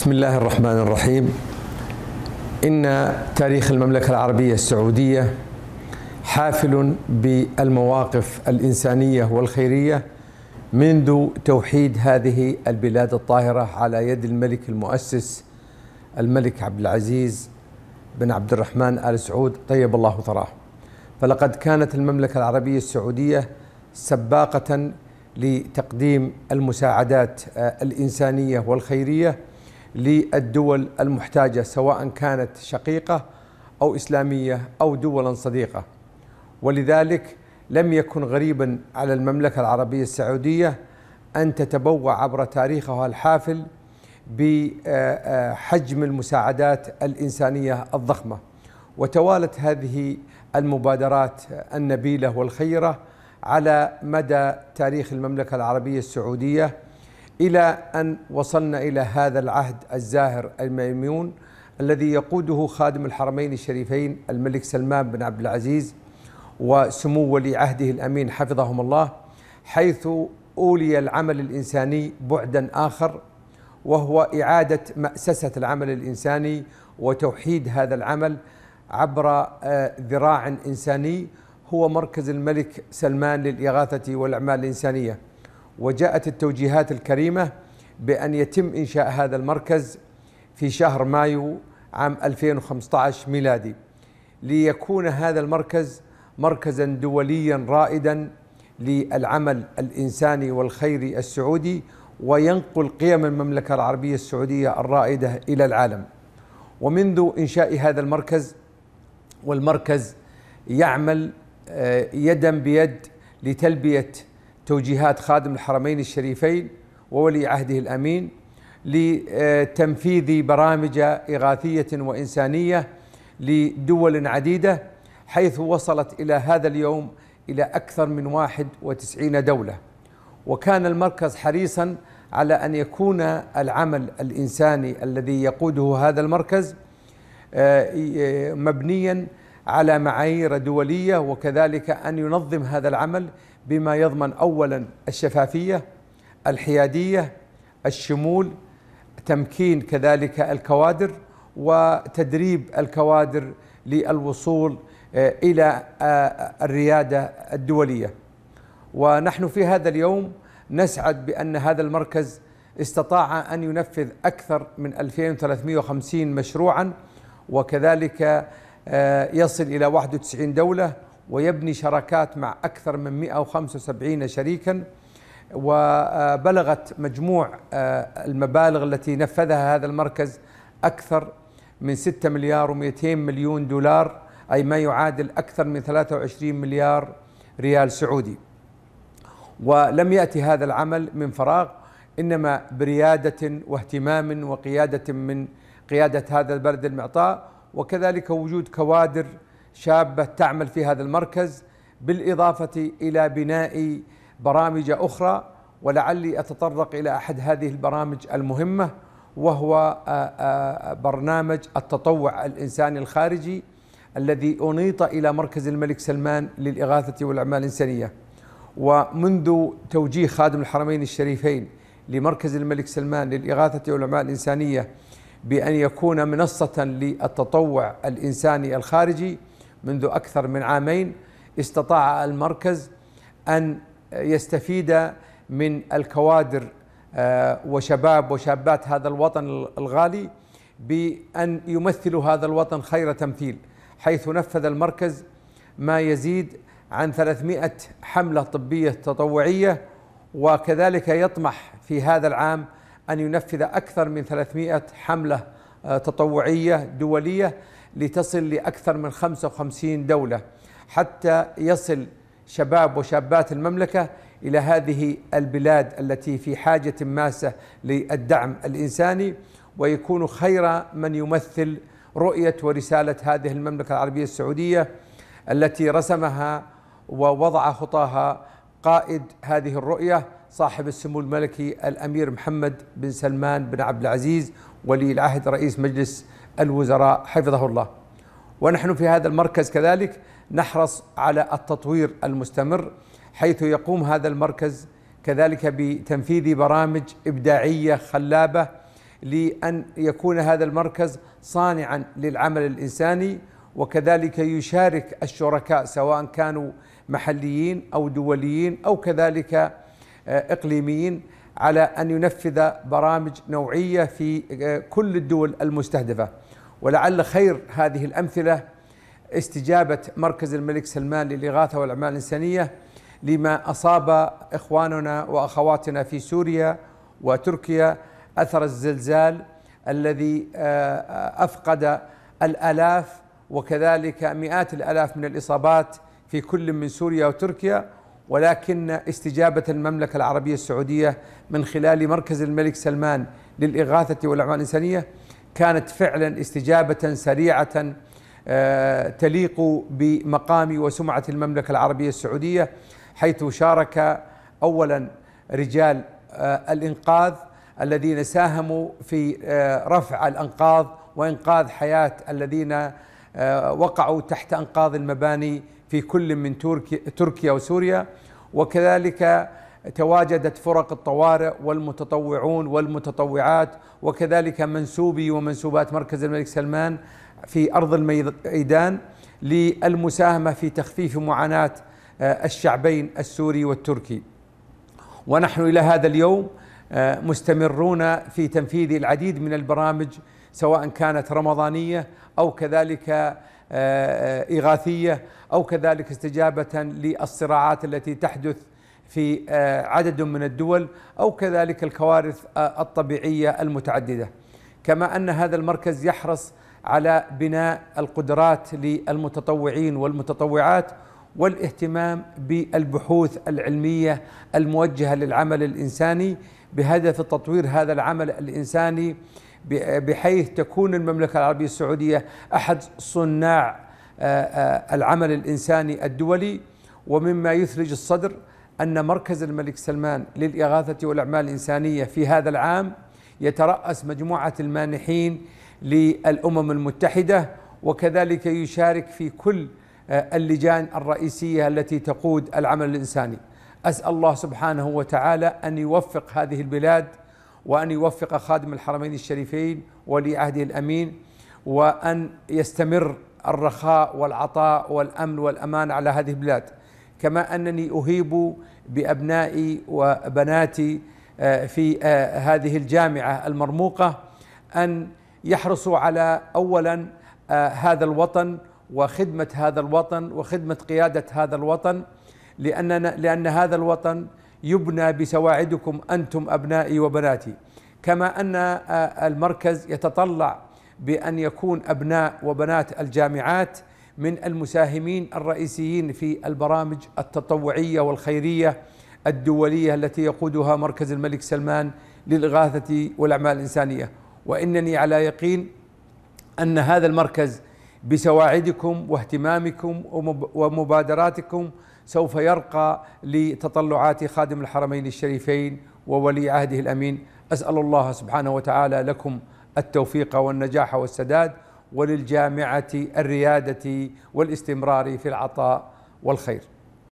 بسم الله الرحمن الرحيم إن تاريخ المملكة العربية السعودية حافل بالمواقف الإنسانية والخيرية منذ توحيد هذه البلاد الطاهرة على يد الملك المؤسس الملك عبد العزيز بن عبد الرحمن آل سعود طيب الله ثراه فلقد كانت المملكة العربية السعودية سباقة لتقديم المساعدات الإنسانية والخيرية للدول المحتاجة سواء كانت شقيقة أو إسلامية أو دولا صديقة. ولذلك لم يكن غريبا على المملكة العربية السعودية أن تتبوع عبر تاريخها الحافل بحجم المساعدات الإنسانية الضخمة. وتوالت هذه المبادرات النبيلة والخيرة على مدى تاريخ المملكة العربية السعودية إلى أن وصلنا إلى هذا العهد الزاهر الميمون الذي يقوده خادم الحرمين الشريفين الملك سلمان بن عبد العزيز وسمو ولي عهده الأمين حفظهم الله حيث أولي العمل الإنساني بعدا آخر وهو إعادة مأسسة العمل الإنساني وتوحيد هذا العمل عبر ذراع إنساني هو مركز الملك سلمان للإغاثة والأعمال الإنسانية. وجاءت التوجيهات الكريمة بأن يتم إنشاء هذا المركز في شهر مايو عام 2015 ميلادي. ليكون هذا المركز مركزا دوليا رائدا للعمل الإنساني والخيري السعودي وينقل قيم المملكة العربية السعودية الرائدة إلى العالم. ومنذ إنشاء هذا المركز والمركز يعمل يدا بيد لتلبية توجيهات خادم الحرمين الشريفين وولي عهده الأمين لتنفيذ برامج إغاثية وإنسانية لدول عديدة حيث وصلت إلى هذا اليوم إلى أكثر من 91 دولة. وكان المركز حريصا على أن يكون العمل الإنساني الذي يقوده هذا المركز مبنيا على معايير دولية وكذلك أن ينظم هذا العمل بما يضمن أولا الشفافية الحيادية الشمول تمكين كذلك الكوادر وتدريب الكوادر للوصول إلى الريادة الدولية. ونحن في هذا اليوم نسعد بأن هذا المركز استطاع أن ينفذ أكثر من 2350 مشروعا وكذلك يصل إلى 91 دولة ويبني شراكات مع أكثر من 175 شريكا وبلغت مجموع المبالغ التي نفذها هذا المركز أكثر من 6 مليار و200 مليون دولار أي ما يعادل أكثر من 23 مليار ريال سعودي. ولم يأتي هذا العمل من فراغ إنما بريادة واهتمام وقيادة من قيادة هذا البلد المعطاء وكذلك وجود كوادر شابة تعمل في هذا المركز بالإضافة إلى بناء برامج أخرى ولعلي أتطرق إلى أحد هذه البرامج المهمة وهو برنامج التطوع الإنساني الخارجي الذي أنيط إلى مركز الملك سلمان للإغاثة والأعمال الإنسانية. ومنذ توجيه خادم الحرمين الشريفين لمركز الملك سلمان للإغاثة والأعمال الإنسانية بأن يكون منصة للتطوع الإنساني الخارجي منذ أكثر من عامين استطاع المركز أن يستفيد من الكوادر وشباب وشابات هذا الوطن الغالي بأن يمثلوا هذا الوطن خير تمثيل حيث نفذ المركز ما يزيد عن 300 حملة طبية تطوعية وكذلك يطمح في هذا العام أن ينفذ أكثر من 300 حملة تطوعية دولية لتصل لأكثر من 55 دولة حتى يصل شباب وشابات المملكة إلى هذه البلاد التي في حاجة ماسة للدعم الإنساني ويكون خير من يمثل رؤية ورسالة هذه المملكة العربية السعودية التي رسمها ووضع خطاها قائد هذه الرؤية صاحب السمو الملكي الأمير محمد بن سلمان بن عبد العزيز ولي العهد رئيس مجلس الوزراء حفظه الله. ونحن في هذا المركز كذلك نحرص على التطوير المستمر حيث يقوم هذا المركز كذلك بتنفيذ برامج إبداعية خلابة لأن يكون هذا المركز صانعا للعمل الإنساني وكذلك يشارك الشركاء سواء كانوا محليين أو دوليين أو كذلك آه، إقليميين على أن ينفذ برامج نوعية في آه، كل الدول المستهدفة. ولعل خير هذه الأمثلة استجابة مركز الملك سلمان للإغاثة والأعمال الإنسانية لما أصاب إخواننا وأخواتنا في سوريا وتركيا أثر الزلزال الذي آه، أفقد الآلاف وكذلك مئات الآلاف من الإصابات في كل من سوريا وتركيا ولكن استجابة المملكة العربية السعودية من خلال مركز الملك سلمان للإغاثة والأعمال الإنسانية كانت فعلا استجابة سريعة آه، تليق بمقام وسمعة المملكة العربية السعودية حيث شارك أولا رجال آه، الإنقاذ الذين ساهموا في آه، رفع الأنقاض وإنقاذ حياة الذين وقعوا تحت أنقاض المباني في كل من تركيا وسوريا. وكذلك تواجدت فرق الطوارئ والمتطوعون والمتطوعات وكذلك منسوبي ومنسوبات مركز الملك سلمان في أرض الميدان للمساهمة في تخفيف معاناة آه، الشعبين السوري والتركي. ونحن إلى هذا اليوم آه، مستمرون في تنفيذ العديد من البرامج سواء كانت رمضانية أو كذلك آه، إغاثية أو كذلك استجابة للصراعات التي تحدث في آه، عدد من الدول أو كذلك الكوارث آه، الطبيعية المتعددة. كما أن هذا المركز يحرص على بناء القدرات للمتطوعين والمتطوعات والاهتمام بالبحوث العلمية الموجهة للعمل الإنساني. بهدف تطوير هذا العمل الإنساني بحيث تكون المملكة العربية السعودية أحد صناع آه، العمل الإنساني الدولي. ومما يثلج الصدر أن مركز الملك سلمان للإغاثة والأعمال الإنسانية في هذا العام يترأس مجموعة المانحين للأمم المتحدة وكذلك يشارك في كل آه، اللجان الرئيسية التي تقود العمل الإنساني. أسأل الله سبحانه وتعالى أن يوفق هذه البلاد وأن يوفق خادم الحرمين الشريفين ولي عهده الأمين وأن يستمر الرخاء والعطاء والأمن والأمان على هذه البلاد. كما أنني أهيب بأبنائي وبناتي آه، في آه، هذه الجامعة المرموقة أن يحرصوا على أولا آه، هذا الوطن وخدمة هذا الوطن وخدمة قيادة هذا الوطن لأننا لأن هذا الوطن يبنى بسواعدكم أنتم أبنائي وبناتي. كما أن آه، المركز يتطلع بأن يكون أبناء وبنات الجامعات من المساهمين الرئيسيين في البرامج التطوعية والخيرية الدولية التي يقودها مركز الملك سلمان للإغاثة والأعمال الإنسانية. وإنني على يقين أن هذا المركز بسواعدكم واهتمامكم ومبادراتكم سوف يرقى لتطلعات خادم الحرمين الشريفين وولي عهده الأمين. أسأل الله سبحانه وتعالى لكم التوفيق والنجاح والسداد. وللجامعة الريادة والاستمرار في العطاء والخير.